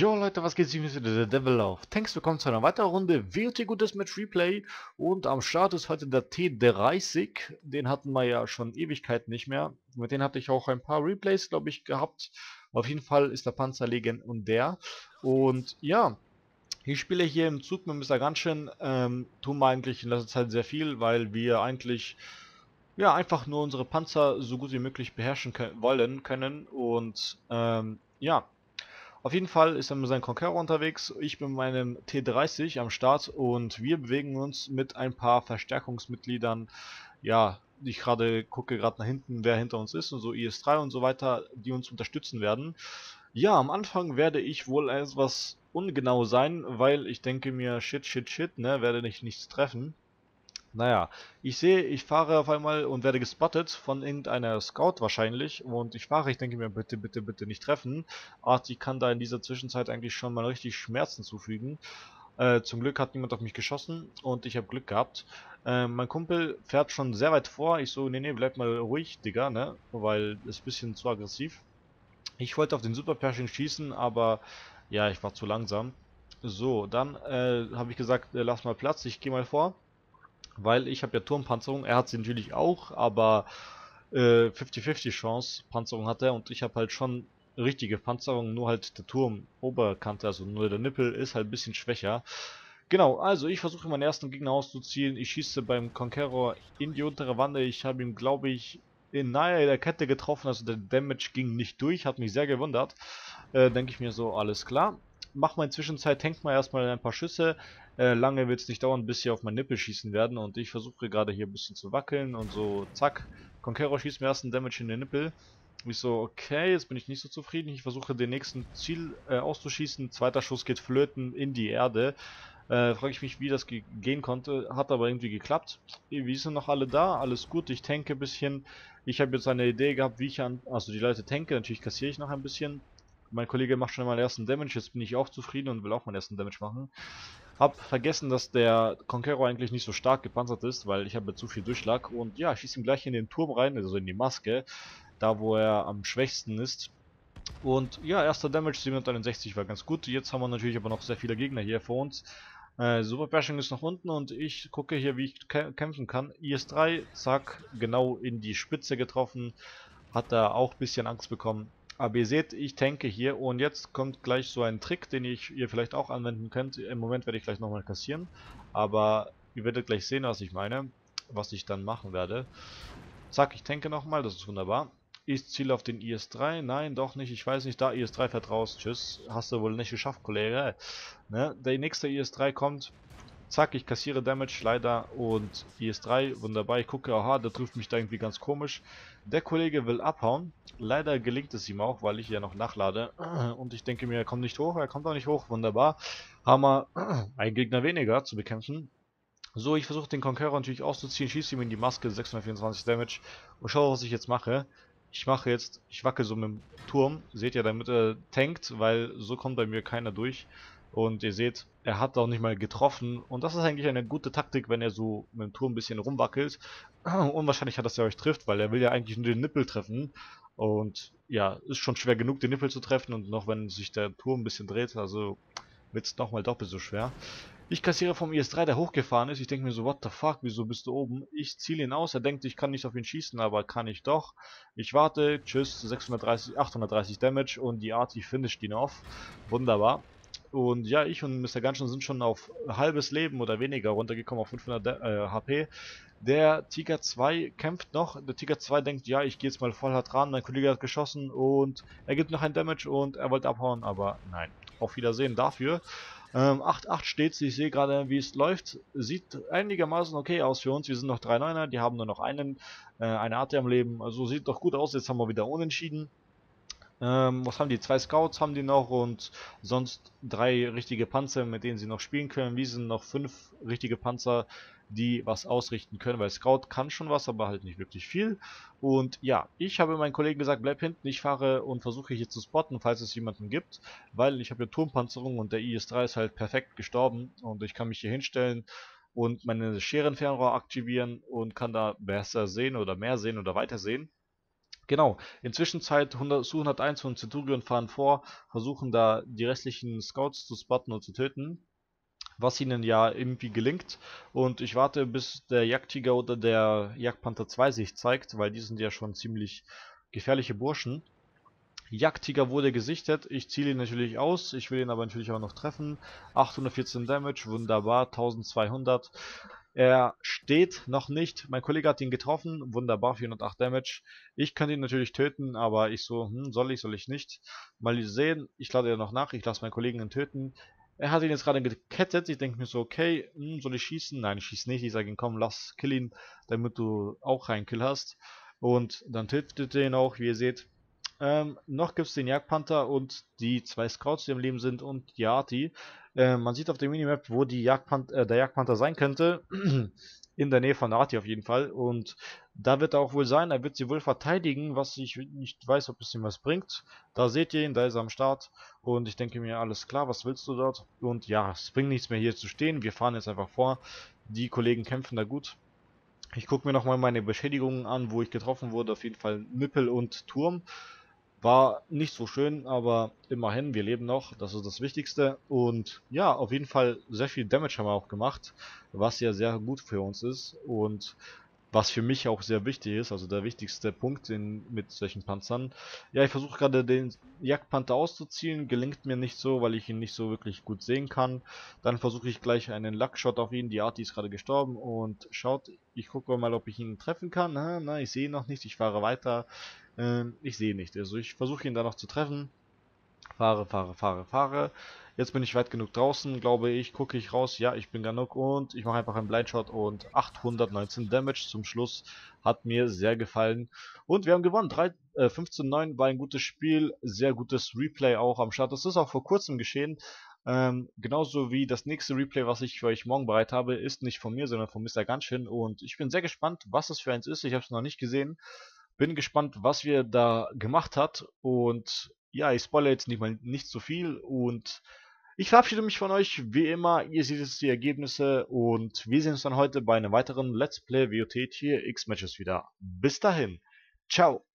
Jo Leute, was geht? Ich bin der Devil auf. Thanks, willkommen zu einer weiteren Runde WOT Gutes Match Replay. Und am Start ist heute der T30. Den hatten wir ja schon Ewigkeiten nicht mehr. Mit denen hatte ich auch ein paar Replays, glaube ich, gehabt. Auf jeden Fall ist der Panzer legendär. Und ja, ich spiele hier im Zug mit Mr. Gunschen. Ähm, tun wir eigentlich in letzter Zeit sehr viel, weil wir eigentlich ja einfach nur unsere Panzer so gut wie möglich beherrschen können, wollen können. Und ähm, ja, auf jeden Fall ist er mit seinem Conqueror unterwegs, ich bin mit meinem T30 am Start und wir bewegen uns mit ein paar Verstärkungsmitgliedern, ja, ich gerade gucke gerade nach hinten, wer hinter uns ist und so IS-3 und so weiter, die uns unterstützen werden. Ja, am Anfang werde ich wohl etwas ungenau sein, weil ich denke mir, shit, shit, shit, ne, werde ich nichts treffen. Naja, ich sehe, ich fahre auf einmal und werde gespottet von irgendeiner Scout wahrscheinlich und ich fahre, ich denke mir, bitte, bitte, bitte nicht treffen. Arti kann da in dieser Zwischenzeit eigentlich schon mal richtig Schmerzen zufügen. Äh, zum Glück hat niemand auf mich geschossen und ich habe Glück gehabt. Äh, mein Kumpel fährt schon sehr weit vor. Ich so, nee, nee, bleib mal ruhig, Digga, ne? Weil ist ein bisschen zu aggressiv. Ich wollte auf den Super Pershing schießen, aber ja, ich war zu langsam. So, dann äh, habe ich gesagt, äh, lass mal Platz, ich gehe mal vor weil ich habe ja Turmpanzerung, er hat sie natürlich auch, aber 50-50 äh, Chance Panzerung hat er und ich habe halt schon richtige Panzerung, nur halt der Turm Oberkante, also nur der Nippel ist halt ein bisschen schwächer. Genau, also ich versuche meinen ersten Gegner auszuziehen, ich schieße beim Conqueror in die untere Wande, ich habe ihn glaube ich in nahe der Kette getroffen, also der Damage ging nicht durch, hat mich sehr gewundert. Äh, Denke ich mir so, alles klar. Mach mal in Zwischenzeit, tankt mal erstmal ein paar Schüsse, äh, lange wird es nicht dauern, bis sie auf meinen Nippel schießen werden. Und ich versuche gerade hier ein bisschen zu wackeln und so, zack. Conqueror schießt mir erst einen Damage in den Nippel. Ich so, okay, jetzt bin ich nicht so zufrieden. Ich versuche den nächsten Ziel äh, auszuschießen. Zweiter Schuss geht flöten in die Erde. Äh, frage ich mich, wie das ge gehen konnte. Hat aber irgendwie geklappt. Wie sind noch alle da? Alles gut. Ich tanke ein bisschen. Ich habe jetzt eine Idee gehabt, wie ich an... Also die Leute tanke. Natürlich kassiere ich noch ein bisschen. Mein Kollege macht schon mal ersten Damage. Jetzt bin ich auch zufrieden und will auch meinen ersten Damage machen. Hab vergessen, dass der Conqueror eigentlich nicht so stark gepanzert ist, weil ich habe zu viel Durchschlag. Und ja, ich schieße ihn gleich in den Turm rein, also in die Maske, da wo er am schwächsten ist. Und ja, erster Damage 761 war ganz gut. Jetzt haben wir natürlich aber noch sehr viele Gegner hier vor uns. Äh, Super Bashing ist nach unten und ich gucke hier, wie ich kämpfen kann. IS-3, zack, genau in die Spitze getroffen. Hat da auch ein bisschen Angst bekommen. Aber ihr seht, ich tanke hier und jetzt kommt gleich so ein Trick, den ich, ihr vielleicht auch anwenden könnt. Im Moment werde ich gleich nochmal kassieren, aber ihr werdet gleich sehen, was ich meine, was ich dann machen werde. Zack, ich tanke nochmal, das ist wunderbar. Ich ziele auf den IS-3, nein, doch nicht, ich weiß nicht, da IS-3 fährt raus, tschüss, hast du wohl nicht geschafft, Kollege. Ne? Der nächste IS-3 kommt, Zack, ich kassiere Damage leider und IS-3, wunderbar. Ich gucke, aha, der trifft mich da irgendwie ganz komisch. Der Kollege will abhauen. Leider gelingt es ihm auch, weil ich ja noch nachlade. Und ich denke mir, er kommt nicht hoch, er kommt auch nicht hoch, wunderbar. Wir einen Gegner weniger zu bekämpfen. So, ich versuche den Conqueror natürlich auszuziehen, schieße ihm in die Maske, 624 Damage und schaue, was ich jetzt mache. Ich mache jetzt, ich wacke so mit dem Turm, seht ihr, damit er tankt, weil so kommt bei mir keiner durch. Und ihr seht, er hat auch nicht mal getroffen. Und das ist eigentlich eine gute Taktik, wenn er so mit dem Turm ein bisschen rumwackelt. Unwahrscheinlich hat, dass er euch trifft, weil er will ja eigentlich nur den Nippel treffen. Und ja, ist schon schwer genug, den Nippel zu treffen. Und noch wenn sich der Turm ein bisschen dreht, also wird es nochmal doppelt so schwer. Ich kassiere vom IS-3, der hochgefahren ist. Ich denke mir so, what the fuck, wieso bist du oben? Ich ziele ihn aus. Er denkt, ich kann nicht auf ihn schießen, aber kann ich doch. Ich warte, tschüss, 630, 830 Damage und die Arti finisht ihn off. Wunderbar. Und ja, ich und Mr. Gunschen sind schon auf halbes Leben oder weniger runtergekommen, auf 500 äh, HP. Der Tiger 2 kämpft noch. Der Tiger 2 denkt, ja, ich gehe jetzt mal voll hart ran. Mein Kollege hat geschossen und er gibt noch ein Damage und er wollte abhauen, aber nein. Auf Wiedersehen dafür. 8-8 ähm, steht Ich sehe gerade, wie es läuft. Sieht einigermaßen okay aus für uns. Wir sind noch 3-9er. Die haben nur noch einen, äh, eine Art am Leben. Also sieht doch gut aus. Jetzt haben wir wieder unentschieden. Ähm, was haben die? Zwei Scouts haben die noch und sonst drei richtige Panzer, mit denen sie noch spielen können. Wie sind noch fünf richtige Panzer, die was ausrichten können, weil Scout kann schon was, aber halt nicht wirklich viel. Und ja, ich habe meinen Kollegen gesagt, bleib hinten, ich fahre und versuche hier zu spotten, falls es jemanden gibt, weil ich habe ja Turmpanzerung und der IS-3 ist halt perfekt gestorben und ich kann mich hier hinstellen und meine Scherenfernrohr aktivieren und kann da besser sehen oder mehr sehen oder weiter sehen. Genau, inzwischen Zeit 100, Su 101 und Centurion fahren vor, versuchen da die restlichen Scouts zu spotten und zu töten was ihnen ja irgendwie gelingt. Und ich warte, bis der Jagdtiger oder der Jagdpanther 2 sich zeigt, weil die sind ja schon ziemlich gefährliche Burschen. Jagdtiger wurde gesichtet, ich ziele ihn natürlich aus, ich will ihn aber natürlich auch noch treffen. 814 Damage, wunderbar, 1200. Er steht noch nicht, mein Kollege hat ihn getroffen, wunderbar, 408 Damage. Ich könnte ihn natürlich töten, aber ich so, hm, soll ich, soll ich nicht. Mal sehen, ich lade ja noch nach, ich lasse meinen Kollegen ihn töten. Er hat ihn jetzt gerade gekettet. Ich denke mir so, okay, hm, soll ich schießen? Nein, ich schieße nicht. Ich sage ihm, komm, lass, kill ihn, damit du auch einen Kill hast. Und dann tötet er ihn auch, wie ihr seht. Ähm, noch gibt es den Jagdpanther und die zwei Scouts, die im Leben sind und die Arti. Äh, man sieht auf der Minimap, wo die Jagdpant äh, der Jagdpanther sein könnte. in der Nähe von Arti auf jeden Fall. Und da wird er auch wohl sein. Er wird sie wohl verteidigen, was ich nicht weiß, ob es ihm was bringt. Da seht ihr ihn, da ist er am Start. Und ich denke mir, alles klar, was willst du dort? Und ja, es bringt nichts mehr hier zu stehen. Wir fahren jetzt einfach vor. Die Kollegen kämpfen da gut. Ich gucke mir nochmal meine Beschädigungen an, wo ich getroffen wurde. Auf jeden Fall Nippel und Turm. War nicht so schön, aber immerhin, wir leben noch, das ist das Wichtigste. Und ja, auf jeden Fall sehr viel Damage haben wir auch gemacht, was ja sehr gut für uns ist. Und was für mich auch sehr wichtig ist, also der wichtigste Punkt in, mit solchen Panzern. Ja, ich versuche gerade den Jagdpanther auszuziehen, gelingt mir nicht so, weil ich ihn nicht so wirklich gut sehen kann. Dann versuche ich gleich einen Luckshot auf ihn, die Arti ist gerade gestorben und schaut, ich gucke mal, ob ich ihn treffen kann. Na, na ich sehe ihn noch nicht, ich fahre weiter. Ähm, ich sehe nicht, also ich versuche ihn da noch zu treffen. Fahre, fahre, fahre, fahre. Jetzt bin ich weit genug draußen, glaube ich. Gucke ich raus. Ja, ich bin genug und ich mache einfach einen Blindshot und 819 Damage zum Schluss. Hat mir sehr gefallen. Und wir haben gewonnen. äh, 15-9 war ein gutes Spiel. Sehr gutes Replay auch am Start. Das ist auch vor kurzem geschehen. Ähm, genauso wie das nächste Replay, was ich für euch morgen bereit habe, ist nicht von mir, sondern von Mr. Ganshin. Und ich bin sehr gespannt, was es für eins ist. Ich habe es noch nicht gesehen. Bin gespannt, was wir da gemacht hat. Und ja, ich spoilere jetzt nicht mal nicht so viel. Und ich verabschiede mich von euch, wie immer, ihr seht jetzt die Ergebnisse und wir sehen uns dann heute bei einem weiteren Let's Play WOT Tier X Matches wieder. Bis dahin, ciao!